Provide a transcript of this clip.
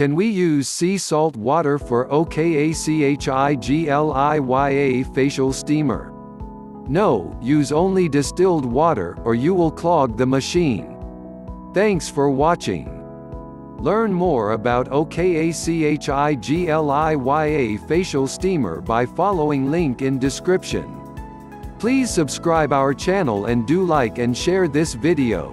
Can we use sea salt water for OKACHIGLIYA facial steamer? No, use only distilled water or you will clog the machine. Thanks for watching. Learn more about OKACHIGLIYA facial steamer by following link in description. Please subscribe our channel and do like and share this video.